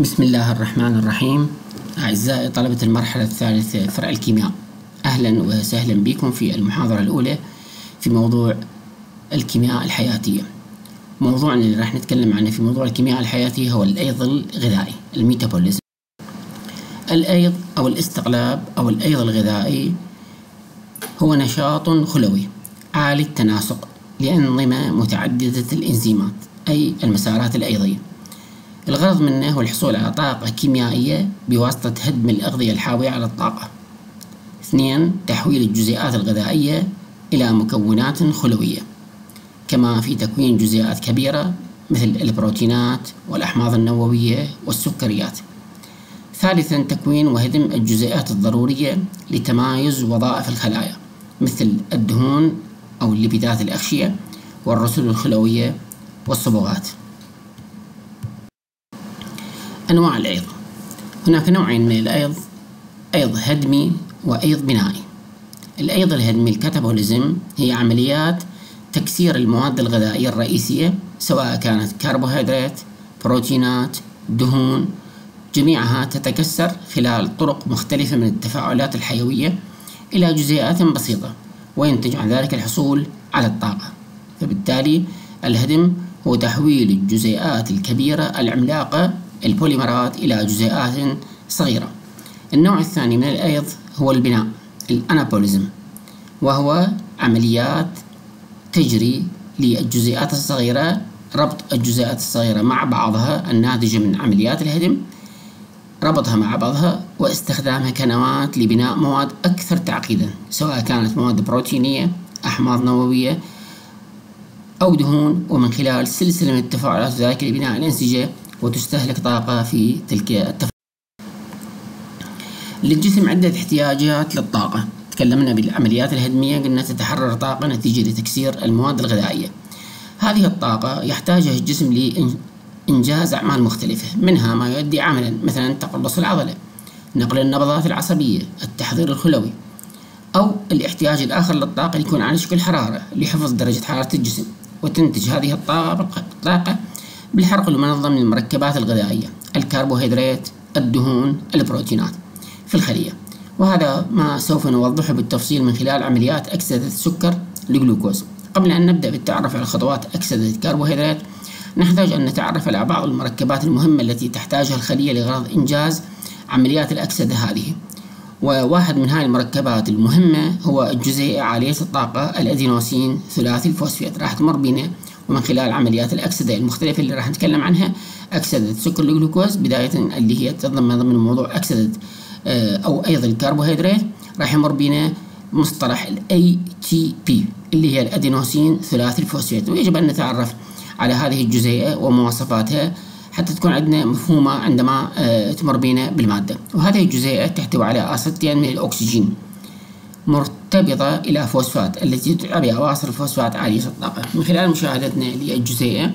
بسم الله الرحمن الرحيم. أعزائي طلبة المرحلة الثالثة فرع الكيمياء أهلا وسهلا بكم في المحاضرة الأولى في موضوع الكيمياء الحياتية. موضوعنا اللي راح نتكلم عنه في موضوع الكيمياء الحياتية هو الأيض الغذائي الميتابوليزم. الأيض أو الاستقلاب أو الأيض الغذائي هو نشاط خلوي عالي التناسق لأنظمة متعددة الإنزيمات أي المسارات الأيضية. الغرض منه هو الحصول على طاقة كيميائية بواسطة هدم الأغذية الحاوية على الطاقة. اثنين تحويل الجزيئات الغذائية إلى مكونات خلوية كما في تكوين جزيئات كبيرة مثل البروتينات والأحماض النووية والسكريات. ثالثا تكوين وهدم الجزيئات الضرورية لتمايز وظائف الخلايا مثل الدهون أو الليبيدات الأغشية والرسل الخلوية والصبغات. أنواع الأيض. هناك نوعين من الأيض أيض هدمي وأيض بنائي. الأيض الهدمي الكاتابوليزم هي عمليات تكسير المواد الغذائية الرئيسية سواء كانت كربوهيدرات بروتينات دهون. جميعها تتكسر خلال طرق مختلفة من التفاعلات الحيوية إلى جزيئات بسيطة وينتج عن ذلك الحصول على الطاقة. فبالتالي الهدم هو تحويل الجزيئات الكبيرة العملاقة البوليمرات إلى جزيئات صغيرة. النوع الثاني من الأيض هو البناء الأنابوليزم وهو عمليات تجري للجزيئات الصغيرة ربط الجزيئات الصغيرة مع بعضها الناتجة من عمليات الهدم ربطها مع بعضها واستخدامها كنواة لبناء مواد أكثر تعقيدا سواء كانت مواد بروتينية أحماض نووية أو دهون ومن خلال سلسلة من التفاعلات ذلك لبناء الأنسجة وتستهلك طاقة في تلك التفاعلات للجسم عدة احتياجات للطاقة. تكلمنا بالعمليات الهدمية قلنا تتحرر طاقة نتيجة لتكسير المواد الغذائية. هذه الطاقة يحتاجها الجسم لإنجاز أعمال مختلفة منها ما يؤدي عملا مثلا تقلص العضلة نقل النبضات العصبية التحضير الخلوي أو الاحتياج الآخر للطاقة يكون على شكل حرارة لحفظ درجة حرارة الجسم وتنتج هذه الطاقة بالحرق المنظم للمركبات الغذائية الكربوهيدرات الدهون البروتينات في الخلية. وهذا ما سوف نوضحه بالتفصيل من خلال عمليات أكسدة السكر لجلوكوز. قبل أن نبدأ بالتعرف على خطوات أكسدة الكربوهيدرات نحتاج أن نتعرف على بعض المركبات المهمة التي تحتاجها الخلية لغرض إنجاز عمليات الأكسدة هذه. وواحد من هذه المركبات المهمة هو الجزيء عالية الطاقة الأدينوسين ثلاثي الفوسفات راح تمر بنا ومن خلال عمليات الأكسدة المختلفة اللي راح نتكلم عنها أكسدة سكر الجلوكوز بداية اللي هي تتضمن ضمن موضوع أكسدة آه، أو أيضا الكربوهيدرات راح يمر بنا مصطلح ال ATP اللي هي الأدينوسين ثلاثي الفوسفات ويجب أن نتعرف على هذه الجزيئة ومواصفاتها حتى تكون عندنا مفهومة عندما آه، تمر بنا بالمادة. وهذه الجزيئة تحتوي على أسيتين من الأكسجين. مرتبطة إلى فوسفات. التي تدعى بأواصر الفوسفات عالية الطاقة. من خلال مشاهدتنا للجزيئة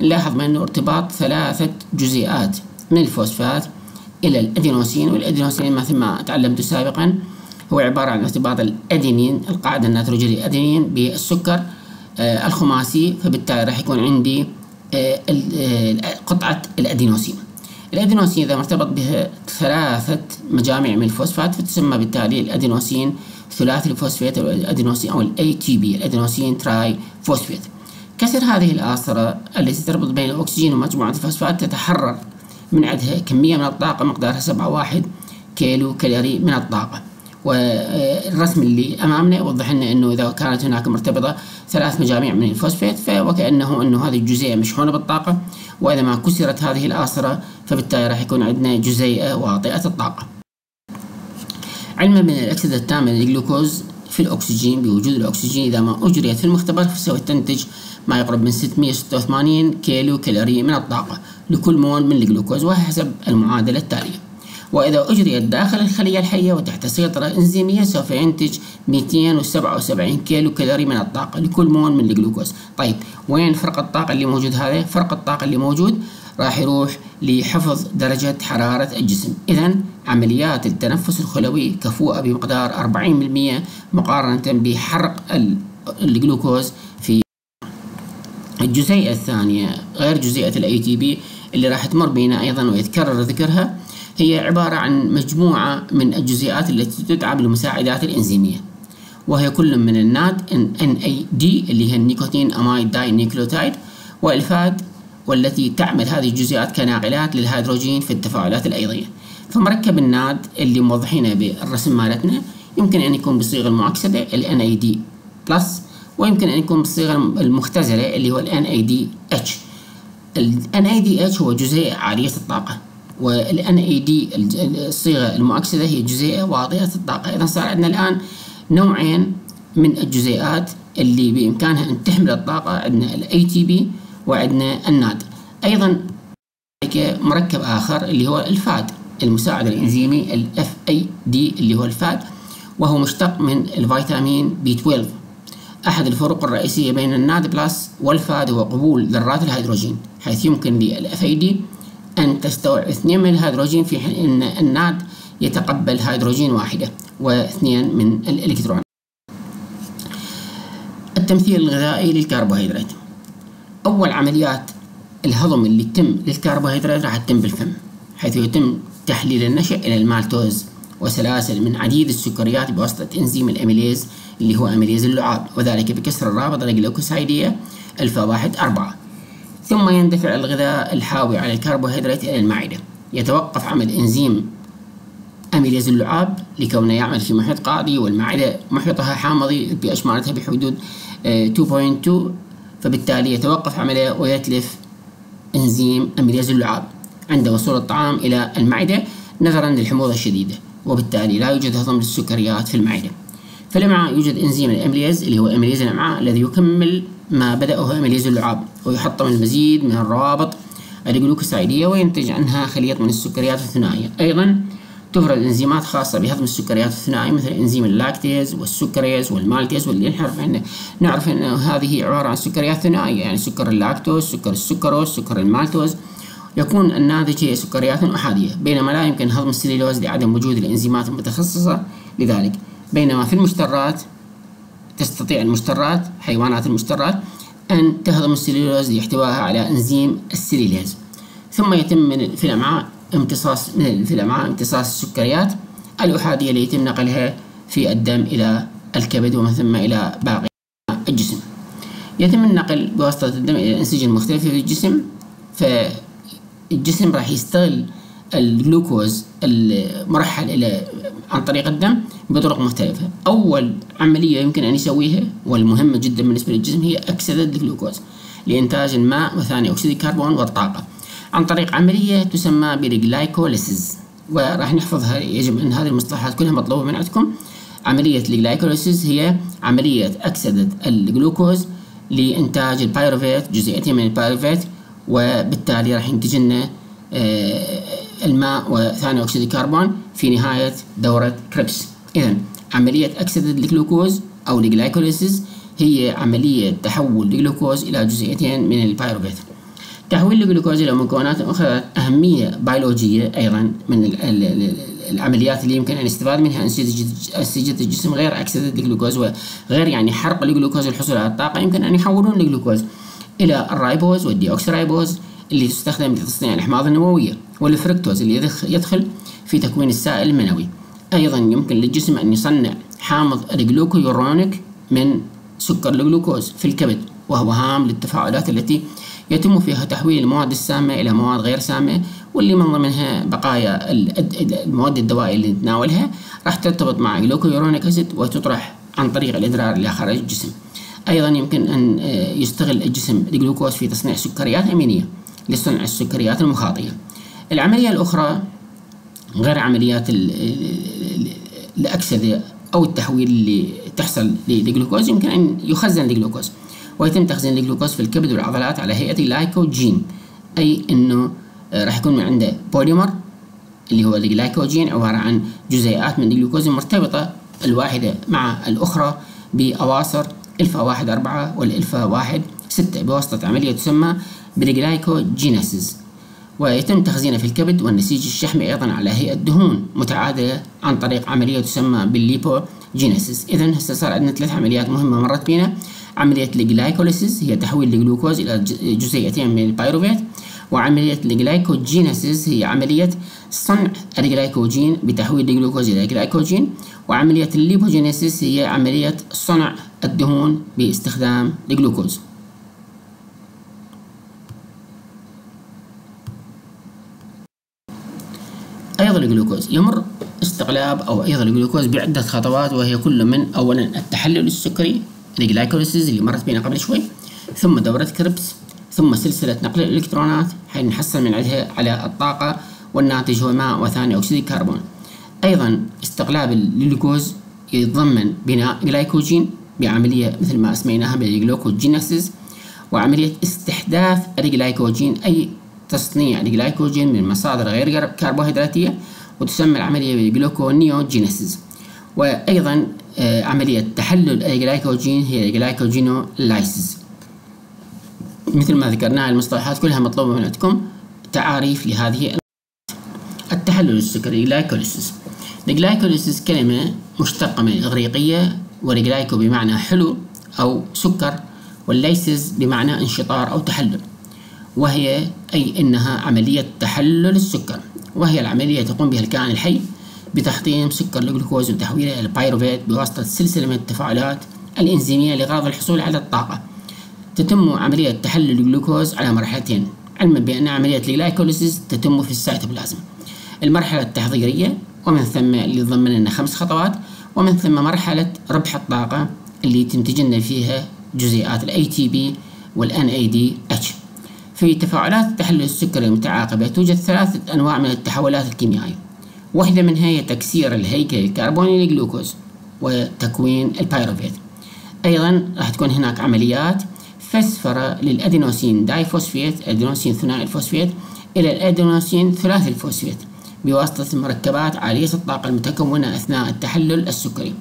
نلاحظ أنه ارتباط ثلاثة جزيئات من الفوسفات إلى الأدينوسين. والأدينوسين مثل ما تعلمت سابقا هو عبارة عن ارتباط الأدينين القاعدة النيتروجينية الأدينين بالسكر آه الخماسي. فبالتالي راح يكون عندي آه آه قطعة الأدينوسين. الأدينوسين إذا مرتبط بها ثلاثة مجامع من الفوسفات فتسمى بالتالي الأدينوسين ثلاثي الفوسفات الأدينوسين أو ال ATP الأدينوسين تراي فوسفات كسر هذه الآثرة التي تربط بين الأكسجين ومجموعة الفوسفات تتحرر من عندها كمية من الطاقة مقدارها سبعة واحد كيلو كالوري من الطاقة. والرسم اللي أمامنا يوضح لنا أنه إذا كانت هناك مرتبطة ثلاث مجاميع من الفوسفات فوكأنه أنه هذه الجزيئة مشحونة بالطاقة. وإذا ما كسرت هذه الآثرة فبالتالي راح يكون عندنا جزيئة واطئة الطاقة. علما من الأكسدة التامة للجلوكوز في الأكسجين بوجود الأكسجين إذا ما أجريت في المختبر فسوف تنتج ما يقرب من 686 كيلو كالوري من الطاقة لكل مول من الجلوكوز وهي حسب المعادلة التالية وإذا أجريت داخل الخلية الحية وتحت سيطرة إنزيمية سوف ينتج 277 كيلو كالوري من الطاقة لكل مول من الجلوكوز طيب وين فرق الطاقة اللي موجود هذا؟ فرق الطاقة اللي موجود راح يروح لحفظ درجة حرارة الجسم. إذا عمليات التنفس الخلوي كفوءة بمقدار 40% مقارنة بحرق الجلوكوز في الجزيئة الثانية. غير جزيئة ال ATP اللي راح تمر بينا أيضا ويتكرر ذكرها هي عبارة عن مجموعة من الجزيئات التي تدعى بالمساعدات الإنزيمية وهي كل من ال NAD NAD اللي هي ال nicotinamide dinucleotide وال FAD والتي تعمل هذه الجزيئات كناقلات للهيدروجين في التفاعلات الأيضية. فمركب الناد اللي موضحينه بالرسم مالتنا يمكن أن يكون بالصيغة المعكسة ال NAD بلس ويمكن أن يكون بالصيغة المختزلة اللي هو ال NADH ال NADH هو جزيء عالية الطاقة وال NAD الصيغة المؤكسدة هي جزيئة واطية الطاقة. إذا صار عندنا الآن نوعين من الجزيئات اللي بإمكانها أن تحمل الطاقة عندنا ال ATP وعندنا ال NAD أيضا مركب آخر اللي هو ال FAD المساعد الإنزيمي ال FAD اللي هو ال FAD وهو مشتق من الفيتامين بي 12 أحد الفروق الرئيسية بين ال NAD plus وال FAD هو قبول ذرات الهيدروجين حيث يمكن لل FAD أن تستوعب اثنين من الهيدروجين في حين أن الناد يتقبل هيدروجين واحدة واثنين من الإلكترون. التمثيل الغذائي للكربوهيدرات. أول عمليات الهضم اللي تتم للكربوهيدرات راح تتم بالفم حيث يتم تحليل النشا إلى المالتوز وسلاسل من عديد السكريات بواسطة إنزيم الأميليز اللي هو أميليز اللعاب وذلك بكسر الرابطة الجلوكوسايدية الفا واحد أربعة. ثم يندفع الغذاء الحاوي على الكربوهيدرات إلى المعدة. يتوقف عمل إنزيم أميليز اللعاب لكونه يعمل في محيط قاعدي والمعدة محيطها حامضي بأشمارتها بحدود 2.2 آه، فبالتالي يتوقف عمله ويتلف إنزيم أميليز اللعاب. عند وصول الطعام إلى المعدة نظرا للحموضة الشديدة وبالتالي لا يوجد هضم للسكريات في المعدة. في الأمعاء يوجد إنزيم الأميليز اللي هو أميليز الأمعاء الذي يكمل ما بدأه أميليز اللعاب ويحطم المزيد من الروابط الجلوكوسايدية وينتج عنها خليط من السكريات الثنائية. أيضا تفرز انزيمات خاصة بهضم السكريات الثنائية مثل إنزيم اللاكتيز والسكريز والمالتيز واللي نعرف ان نعرف إن هذه عبارة عن سكريات ثنائية يعني سكر اللاكتوز سكر السكروز سكر المالتوز. يكون الناتج هي سكريات أحادية بينما لا يمكن هضم السليلوز لعدم وجود الإنزيمات المتخصصة لذلك. بينما في المجترات تستطيع المجترات حيوانات المجترات أن تهضم السليلوز لاحتوائها على إنزيم السليليز ثم يتم في الأمعاء امتصاص من في الأمعاء امتصاص السكريات الأحادية اللي يتم نقلها في الدم إلى الكبد ومن ثم إلى باقي الجسم. يتم النقل بواسطة الدم إلى الأنسجة المختلفة في الجسم فالجسم راح يستغل الجلوكوز المرحل إلى عن طريق الدم بطرق مختلفة. أول عملية يمكن أن يسويها والمهمة جدا بالنسبة للجسم هي أكسدة الجلوكوز لإنتاج الماء وثاني أكسيد الكربون والطاقة. عن طريق عملية تسمى بال glycolysis وراح نحفظها يجب أن هذه المصطلحات كلها مطلوبة من عندكم. عملية ال glycolysis هي عملية أكسدة الجلوكوز لإنتاج ال pyruvate جزيئتين من ال pyruvate وبالتالي راح ينتج لنا آه، الماء وثاني أكسيد الكربون في نهاية دورة كريبس. إذا عملية أكسدة الجلوكوز أو ال glycolysis هي عملية تحول الجلوكوز إلى جزيئتين من ال pyruvate. تحويل الجلوكوز إلى مكونات أخرى أهمية بيولوجية أيضا من العمليات اللي يمكن أن يستفاد منها أنسجة الجسم غير أكسدة الجلوكوز وغير يعني حرق الجلوكوز للحصول على الطاقة يمكن أن يحولون الجلوكوز إلى ال ribose وال deoxyribose اللي تستخدم لتصنيع الأحماض النووية والفركتوز اللي يدخل في تكوين السائل المنوي. أيضا يمكن للجسم أن يصنع حامض الجلوكويورونيك من سكر الجلوكوز في الكبد وهو هام للتفاعلات التي يتم فيها تحويل المواد السامة إلى مواد غير سامة واللي من ضمنها بقايا المواد الدوائية اللي نتناولها راح ترتبط مع glucuronic acid وتطرح عن طريق الإدرار إلى خارج الجسم. أيضا يمكن أن آه، يستغل الجسم الجلوكوز في تصنيع سكريات أمينية لصنع السكريات المخاطية. العملية الأخرى غير عمليات الأكسدة أو التحويل اللي تحصل للجلوكوز يمكن أن يخزن الجلوكوز. ويتم تخزين الجلوكوز في الكبد والعضلات على هيئة الجلايكوجين أي أنه آه، راح يكون من عنده بوليمر اللي هو الجلايكوجين عبارة عن جزيئات من الجلوكوز مرتبطة الواحدة مع الأخرى بأواصر ألفا واحد أربعة والألفا واحد ستة بواسطة عملية تسمى بال glycogenesis ويتم تخزينه في الكبد والنسيج الشحمي أيضا على هيئة دهون متعادلة عن طريق عملية تسمى بال lipogenesis. إذا هسه صار عندنا ثلاث عمليات مهمة مرت بينا. عملية ال glycolysis هي تحويل الجلوكوز إلى جزيئتين من ال pyruvate وعملية ال glycogenesis هي عملية صنع الجلايكوجين بتحويل الجلوكوز إلى جلايكوجين وعملية ال lipogenesis هي عملية صنع الدهون باستخدام الجلوكوز. أيضا الجلوكوز يمر استقلاب أو أيضا الجلوكوز بعدة خطوات وهي كل من أولا التحلل السكري ال glycolysis اللي مرت بينا قبل شوي ثم دورة كريبس ثم سلسلة نقل الإلكترونات حين نحصل من عندها على الطاقة والناتج هو ماء وثاني أكسيد الكربون. أيضا استقلاب الجلوكوز يتضمن بناء جلايكوجين بعملية مثل ما سميناها بال glycogenesis وعملية استحداث الجلايكوجين أي تصنيع الجلايكوجين من مصادر غير كربوهيدراتية وتسمى العملية بال gluconeogenesis. وأيضا عملية تحلل الجلايكوجين هي ال glycogenolysis مثل ما ذكرنا المصطلحات كلها مطلوبة من عندكم تعاريف لهذه التحلل السكري glycolysis ال glycolysis كلمة مشتقة من الإغريقية وال glyco بمعنى حلو أو سكر وال lysis بمعنى انشطار أو تحلل. وهي أي أنها عملية تحلل السكر. وهي العملية تقوم بها الكائن الحي بتحطيم سكر الجلوكوز وتحويله إلى ال pyruvate بواسطة سلسلة من التفاعلات الإنزيمية لغرض الحصول على الطاقة. تتم عملية تحلل الجلوكوز على مرحلتين علما بأن عملية ال glycolysis تتم في السيتوبلازم. المرحلة التحضيرية ومن ثم اللي يضمن لنا خمس خطوات ومن ثم مرحلة ربح الطاقة اللي تنتج لنا فيها جزيئات ال ATP وال NADH في تفاعلات التحلل السكري المتعاقبة توجد ثلاثة أنواع من التحولات الكيميائية. واحدة منها هي تكسير الهيكل الكربوني للجلوكوز وتكوين ال pyruvate أيضا راح تكون هناك عمليات فسفرة لل adenosine diphosphate أدينوسين ثنائي الفوسفيت إلى الأدينوسين ثلاثي الفوسفيت بواسطة مركبات عالية الطاقة المتكونة أثناء التحلل السكري.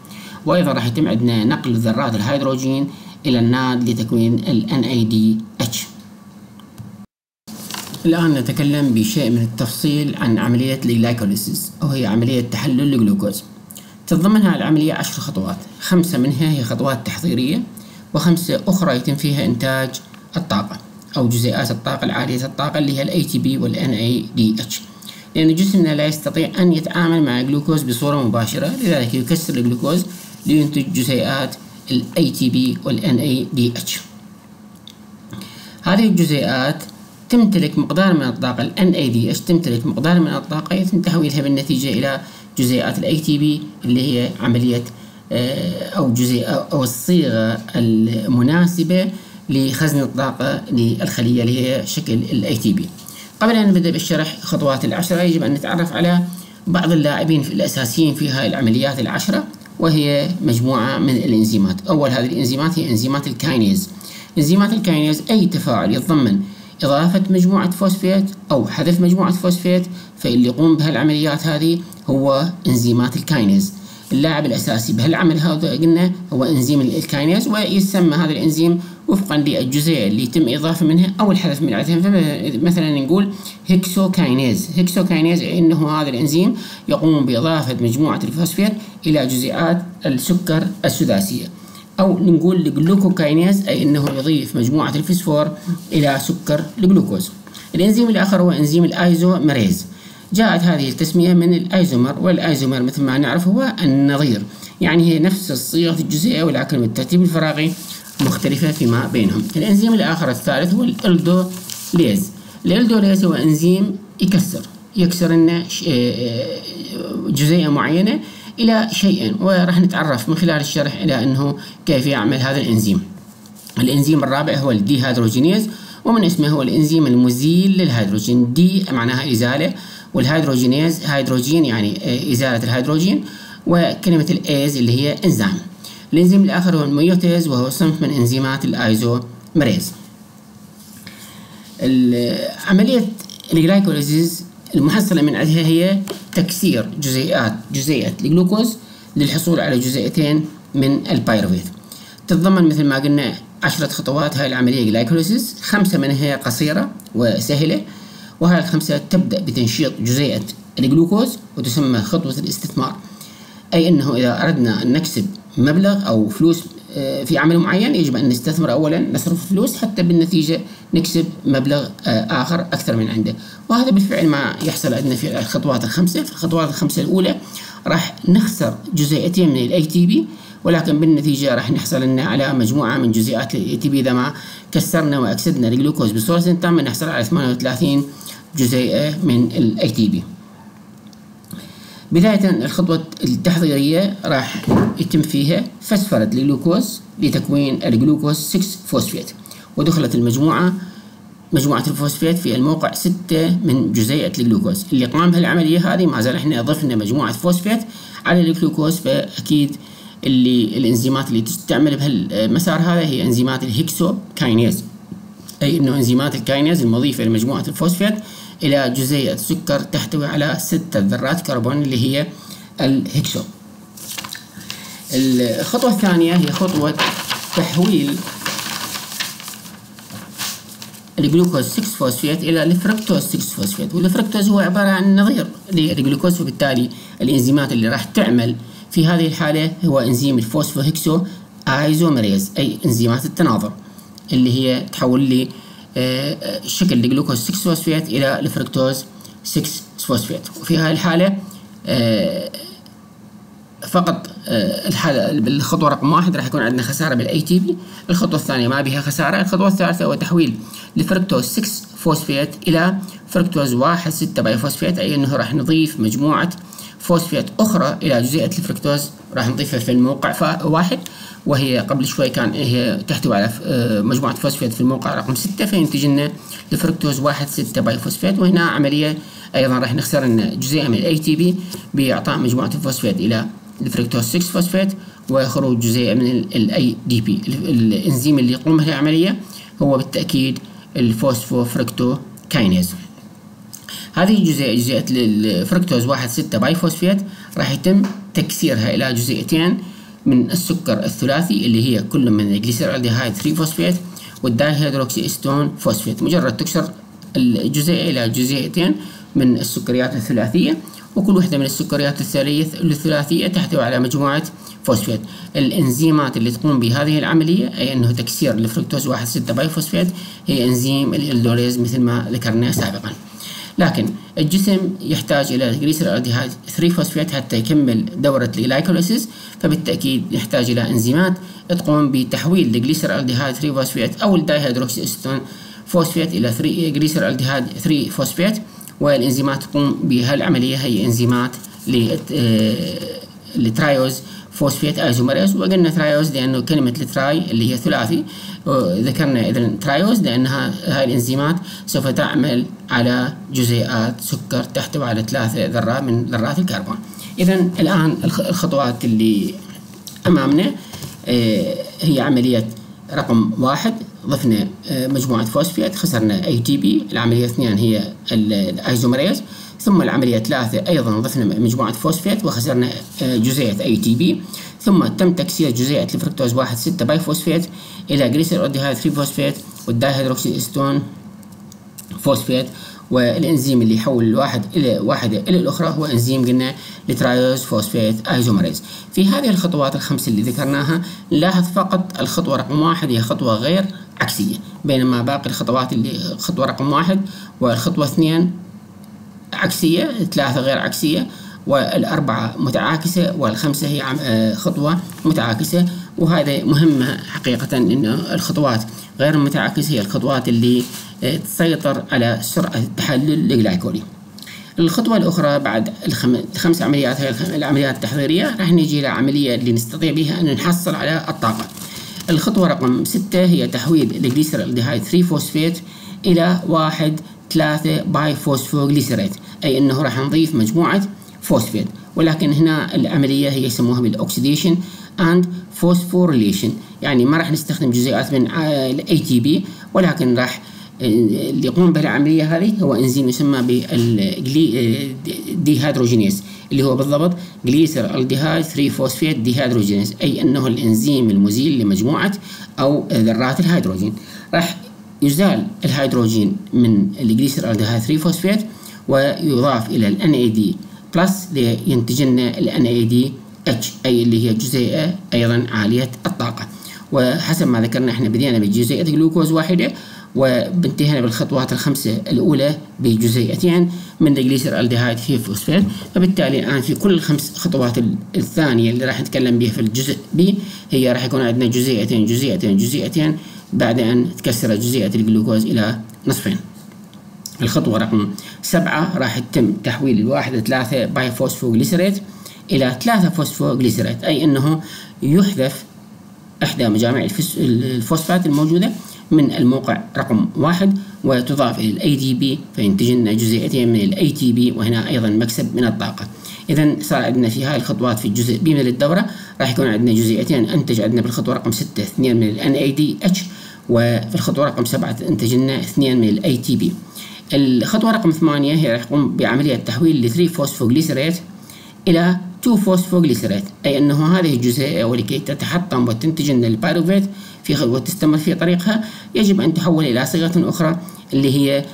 وأيضا راح يتم عندنا نقل ذرات الهيدروجين إلى ال NAD لتكوين ال NADH الآن نتكلم بشيء من التفصيل عن عملية ال glycolysis وهي عملية تحلل الجلوكوز. تتضمنها العملية عشر خطوات. خمسة منها هي خطوات تحضيرية وخمسة أخرى يتم فيها إنتاج الطاقة أو جزيئات الطاقة العالية الطاقة اللي هي ال ATP وال NADH لأن جسمنا لا يستطيع أن يتعامل مع الجلوكوز بصورة مباشرة لذلك يكسر الجلوكوز لينتج جزيئات ال ATP وال NADH هذه الجزيئات تمتلك مقدار من الطاقة ال NADH تمتلك مقدار من الطاقة يتم تحويلها بالنتيجة إلى جزيئات ال ATP اللي هي عملية آه، أو جزيء أو الصيغة المناسبة لخزن الطاقة للخلية اللي هي شكل ال ATP قبل أن نبدأ بالشرح خطوات العشرة يجب أن نتعرف على بعض اللاعبين الأساسيين في هاي العمليات العشرة وهي مجموعة من الإنزيمات. أول هذه الإنزيمات هي إنزيمات ال kinase. إنزيمات ال kinase أي تفاعل يتضمن إضافة مجموعة فوسفيت أو حذف مجموعة فوسفيت فاللي يقوم بهالعمليات هذه هو إنزيمات ال kinase. اللاعب الأساسي بهالعمل هذا قلنا هو إنزيم ال kinase ويسمى هذا الإنزيم وفقا للجزيء اللي يتم إضافة منها أو الحذف من عندها مثلا نقول hexokinase. hexokinase إنه هذا الإنزيم يقوم بإضافة مجموعة الفوسفيت إلى جزيئات السكر السداسية. أو نقول ال glucokinase أي أنه يضيف مجموعة الفسفور إلى سكر الجلوكوز. الإنزيم الآخر هو إنزيم ال isomerase جاءت هذه التسمية من ال isomer وال isomer مثل ما نعرف هو النظير. يعني هي نفس الصيغة الجزيئة ولكن بالترتيب الفراغي مختلفة فيما بينهم. الإنزيم الآخر الثالث هو ال aldolase. ال aldolase هو إنزيم يكسر. يكسر لنا آه، جزيئة معينة إلى شيئين وراح نتعرف من خلال الشرح إلى أنه كيف يعمل هذا الإنزيم. الإنزيم الرابع هو ال dehydrogenase ومن اسمه هو الإنزيم المزيل للهيدروجين. de معناها إزالة وال hydrogenase هيدروجين يعني إزالة الهيدروجين وكلمة ال ase اللي هي إنزيم. الإنزيم الآخر هو ال mutase وهو صنف من إنزيمات ال isomerase. عملية ال glycolysis المحصلة من عندها هي تكسير جزيئات جزيئة الجلوكوز للحصول على جزيئتين من ال pyruvate تتضمن مثل ما قلنا عشرة خطوات هاي العملية glycolysis خمسة منها قصيرة وسهلة وهاي الخمسة تبدأ بتنشيط جزيئة الجلوكوز وتسمى خطوة الاستثمار. أي أنه إذا أردنا أن نكسب مبلغ أو فلوس في عمل معين يجب أن نستثمر أولا نصرف فلوس حتى بالنتيجة نكسب مبلغ آه، آخر أكثر من عنده. وهذا بالفعل ما يحصل عندنا في الخطوات الخمسة. في الخطوات الخمسة الأولى راح نخسر جزيئتين من ال ATP ولكن بالنتيجة راح نحصل لنا على مجموعة من جزيئات ال ATP إذا ما كسرنا وأكسدنا الجلوكوز بصورة تامة نحصل على 38 جزيئة من ال ATP بداية الخطوة التحضيرية راح يتم فيها فسفرة الجلوكوز لتكوين الجلوكوز 6 فوسفيت. ودخلت المجموعة مجموعة الفوسفيت في الموقع 6 من جزيئة الجلوكوز اللي قام بهالعملية هذه ما زال إحنا ضفنا مجموعة فوسفيت على الجلوكوز. فأكيد اللي الإنزيمات اللي تستعمل بهالمسار هذا هي إنزيمات ال hexokinase أي إنه إنزيمات ال kinase المضيفة لمجموعة الفوسفيت. إلى جزيئة سكر تحتوي على ستة ذرات كربون اللي هي ال hexo الخطوة الثانية هي خطوة تحويل الجلوكوز 6 فوسفيت إلى الفركتوز 6 فوسفيت والفركتوز هو عبارة عن نظير للجلوكوز وبالتالي الإنزيمات اللي راح تعمل في هذه الحالة هو إنزيم ال phosphohexo isomerase أي إنزيمات التناظر اللي هي تحول لي شكل الجلوكوز 6 فوسفيت إلى الفركتوز 6 فوسفيت وفي هذه الحالة آه، فقط آه، الحالة بالخطوة رقم واحد راح يكون عندنا خسارة بال ATP، الخطوة الثانية ما بها خسارة، الخطوة الثالثة هو تحويل الفركتوز 6 فوسفيت إلى فركتوز 1 6 biphosphate أي أنه راح نضيف مجموعة فوسفيت أخرى إلى جزيئة الفركتوز راح نضيفها في الموقع واحد. وهي قبل شوي كان هي تحتوي على آه، مجموعة فوسفات في الموقع رقم 6 فينتج لنا الفركتوز 1 6 biphosphate وهنا عملية أيضا راح نخسر لنا جزيئة من ال ATP بإعطاء مجموعة الفوسفات إلى الفركتوز 6 فوسفات وخروج جزيئة من ال ADP الإنزيم اللي يقوم بهالعملية هو بالتأكيد ال phosphofructokinase هذه الجزيئة جزيئة الفركتوز 1 6 biphosphate راح يتم تكسيرها إلى جزيئتين من السكر الثلاثي اللي هي كل من ال glyceraldehyde 3 phosphate وال dihydroxyacetone phosphate مجرد تكسر الجزيئة إلى جزيئتين من السكريات الثلاثية وكل واحدة من السكريات الثلاثية تحتوي على مجموعة فوسفيت الإنزيمات اللي تقوم بهذه العملية أي أنه تكسير الفركتوز 1 6 biphosphate هي إنزيم ال aldolase مثل ما ذكرنا سابقا. لكن الجسم يحتاج إلى glyceraldehyde 3 فوسفات حتى يكمل دورة ال glycolysis فبالتأكيد يحتاج إلى إنزيمات تقوم بتحويل ال glyceraldehyde 3 فوسفات أو ال dihydroxyacetone فوسفات إلى 3 glyceraldehyde 3 فوسفات والإنزيمات تقوم بهالعملية هي إنزيمات لل triose phosphate isomerase وقلنا triose لأنه كلمة ال tri اللي هي ثلاثي ذكرنا اذا triose لأنها هاي الإنزيمات سوف تعمل على جزيئات سكر تحتوي على ثلاثة ذرات من ذرات الكربون. اذا الآن الخطوات اللي أمامنا آه، هي عملية رقم واحد ضفنا آه، مجموعة فوسفيت خسرنا ATP العملية اثنين هي ال isomerase ثم العملية ثلاثة أيضا ضفنا مجموعة فوسفات وخسرنا آه، جزيئة ATP ثم تم تكسير جزيئة الفركتوز واحد ستة biphosphate إلى glyceraldehyde 3 فوسفات وال dihydroxyacetone فوسفات والإنزيم اللي يحول الواحد إلى واحدة إلى الأخرى هو إنزيم قلنا ل triose phosphate isomerase. في هذه الخطوات الخمس اللي ذكرناها نلاحظ فقط الخطوة رقم واحد هي خطوة غير عكسية بينما باقي الخطوات اللي خطوة رقم واحد والخطوة اثنين عكسية ثلاثة غير عكسية والأربعة متعاكسة والخمسة هي آه، خطوة متعاكسة. وهذا مهمة حقيقة أنه الخطوات غير المتعاكسة هي الخطوات اللي آه، تسيطر على سرعة التحلل الجلايكولي الخطوة الأخرى بعد الخمس عمليات هي العمليات التحضيرية راح نجي إلى عملية اللي نستطيع بها أن نحصل على الطاقة. الخطوة رقم ستة هي تحويل ال glyceraldehyde 3 فوسفيت إلى واحد ثلاثة biphosphoglycerate أي أنه راح نضيف مجموعة فوسفيت ولكن هنا العملية هي يسموها بال oxidation and phosphorylation يعني ما راح نستخدم جزيئات من ال ATP ولكن راح اللي يقوم بالعملية هذه هو إنزيم يسمى بال dehydrogenase اللي هو بالضبط glyceraldehyde 3 phosphate dehydrogenase أي إنه الإنزيم المزيل لمجموعة أو ذرات الهيدروجين. راح يزال الهيدروجين من ال glyceraldehyde 3 فوسفات ويضاف إلى ال NAD plus لينتج لنا ال NADH أي اللي هي جزيئة أيضا عالية الطاقة. وحسب ما ذكرنا إحنا بدينا بجزيئة جلوكوز واحدة وانتهينا بالخطوات الخمسة الأولى بجزيئتين من ال glyceraldehyde three phosphate فبالتالي الآن في كل الخمس خطوات الثانية اللي راح نتكلم بها في الجزء B هي راح يكون عندنا جزيئتين جزيئتين جزيئتين. بعد أن تكسر جزيئة الجلوكوز إلى نصفين. الخطوة رقم سبعة راح يتم تحويل الواحدة ثلاثة biphosphoglycerate إلى ثلاثة phosphoglycerate أي أنه يحذف إحدى مجامع الفوسفات الموجودة من الموقع رقم واحد وتضاف إلى ADP فينتج لنا جزيئتين من ATP وهنا أيضا مكسب من الطاقة. إذا صار عندنا في هاي الخطوات في الجزء B من الدورة راح يكون عندنا جزيئتين أنتج عندنا بالخطوة رقم ستة اثنين من ال NADH وفي الخطوة رقم سبعة أنتج لنا اثنين من ال ATP الخطوة رقم ثمانية هي راح تقوم بعملية تحويل ل 3 phosphoglycerate إلى 2 phosphoglycerate أي أنه هذه الجزيئة ولكي تتحطم وتنتج لنا ال pyruvate في وتستمر في طريقها يجب أن تحول إلى صيغة أخرى اللي هي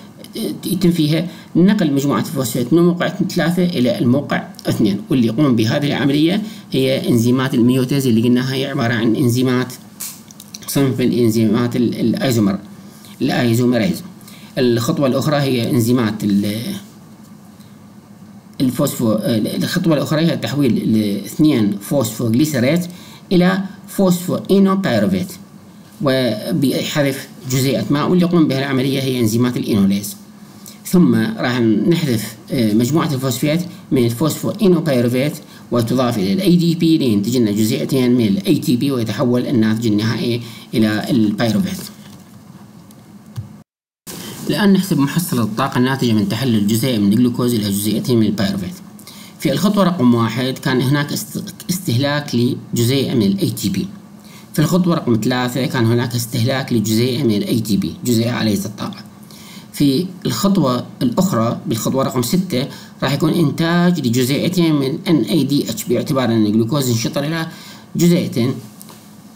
يتم فيها نقل مجموعة الفوسفات من موقع ثلاثة إلى الموقع اثنين واللي يقوم بهذه العملية هي إنزيمات ال mutase اللي قلناها هي عبارة عن إنزيمات صنف من إنزيمات ال isomer ال isomerase الخطوة الأخرى هي إنزيمات ال phospho الخطوة الأخرى هي تحويل الاثنين phosphoglycerate إلى phosphoenolpyruvate وبحذف جزيئة ماء واللي يقوم بها العملية هي إنزيمات ال enolase ثم راح نحذف آه، مجموعة الفوسفات من ال phosphoenolpyruvate وتضاف إلى ADP لينتج لنا جزيئتين من ATP ويتحول الناتج النهائي إلى ال pyruvate الآن نحسب محصلة الطاقة الناتجة من تحلل جزيء من الجلوكوز إلى جزيئتين من ال pyruvate في الخطوة رقم واحد كان هناك استهلاك لجزيء من ATP في الخطوة رقم ثلاثة كان هناك استهلاك لجزيء من ATP جزيء عالية الطاقة. في الخطوة الأخرى بالخطوة رقم ستة راح يكون إنتاج لجزيئتين من NADH باعتبار أن الجلوكوز انشطر إلى جزيئتين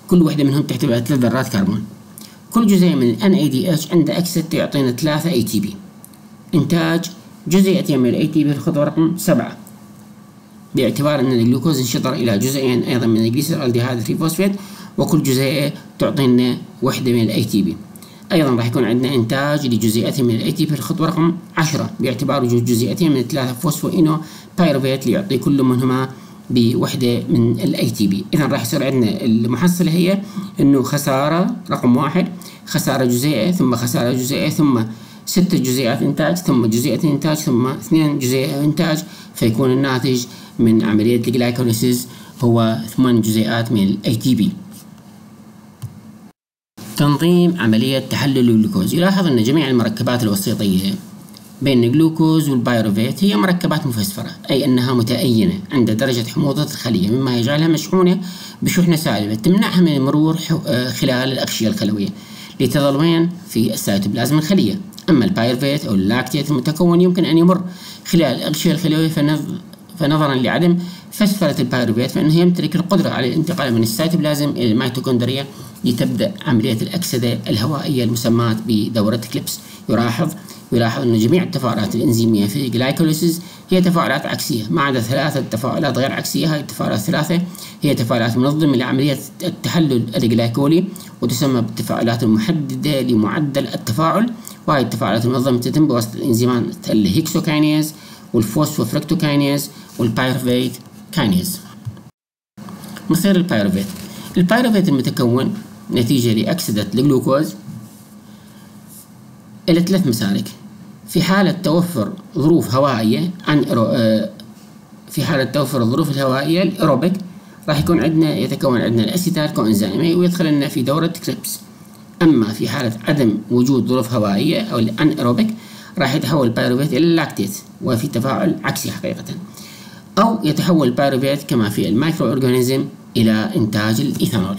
كل واحدة منهم تحتوي على ثلاث ذرات كربون. كل جزيء من NADH عند أكسدته يعطينا ثلاثة ATP إنتاج جزيئتين من ATP في الخطوة رقم سبعة. باعتبار أن الجلوكوز انشطر إلى جزئين أيضا من ال glyceraldehyde 3 فوسفيت وكل جزيئة تعطينا وحدة من ال ATP أيضا راح يكون عندنا إنتاج لجزيئتين من ال ATP في الخطوة رقم 10 باعتبار وجود جزيئتين من ثلاثة phosphoenolpyruvate ليعطي كل منهما بوحدة من ال ATP إذا راح يصير عندنا المحصلة هي إنه خسارة رقم واحد خسارة جزيئة ثم خسارة جزيئة ثم ستة جزيئات إنتاج ثم جزيئة إنتاج ثم اثنين جزيئة إنتاج. فيكون الناتج من عملية ال glycolysis هو ثمان جزيئات من ال ATP تنظيم عملية تحلل الجلوكوز. يلاحظ أن جميع المركبات الوسيطية بين الجلوكوز وال pyruvate هي مركبات مفسفرة أي أنها متأينة عند درجة حموضة الخلية مما يجعلها مشحونة بشحنة سالبة تمنعها من المرور آه، خلال الأغشية الخلوية لتظل وين في السيتوبلازم الخلية. أما ال pyruvate أو ال lactate المتكون يمكن أن يمر خلال الأغشية الخلوية فنظرا لعدم فسفرة ال pyruvate فإنه يمتلك القدرة على الانتقال من السيتوبلازم إلى الميتوكوندريا لتبدأ عملية الأكسدة الهوائية المسماة بدورة كريبس. يلاحظ يلاحظ أن جميع التفاعلات الإنزيمية في ال glycolysis هي تفاعلات عكسية. ما عدا ثلاثة تفاعلات غير عكسية هاي التفاعلات الثلاثة هي تفاعلات منظمة لعملية التحلل الجلايكولي وتسمى بالتفاعلات المحددة لمعدل التفاعل. وهي التفاعلات المنظمة تتم بواسطة الإنزيمات الهيكسوكاينيز والفوسفوفركتوكاينيز والبايروفيت كاينيز مصير البايروفيت البايروفيت المتكون نتيجة لأكسدة الجلوكوز إلى ثلاث مسالك في حالة توفر ظروف هوائية عن في حالة توفر الظروف الهوائية الإيروبيك راح يكون عندنا يتكون عندنا ال acetyl coenzyme A ويدخل لنا في دورة كريبس أما في حالة عدم وجود ظروف هوائية أو ال anaerobic راح يتحول ال pyruvate إلى ال lactate وفي تفاعل عكسي حقيقة. أو يتحول ال pyruvate كما في ال microorganism إلى إنتاج الإيثانول.